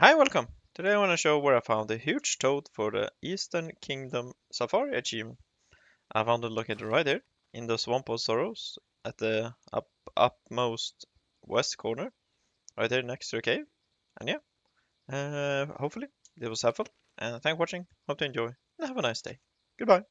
Hi, welcome! Today I want to show where I found a huge toad for the Eastern Kingdom Safari achievement. I found it located right here in the Swamp of Sorrows at the up upmost west corner, right there next to the cave. And yeah, uh, hopefully it was helpful. And thanks for watching, hope to enjoy, and have a nice day. Goodbye!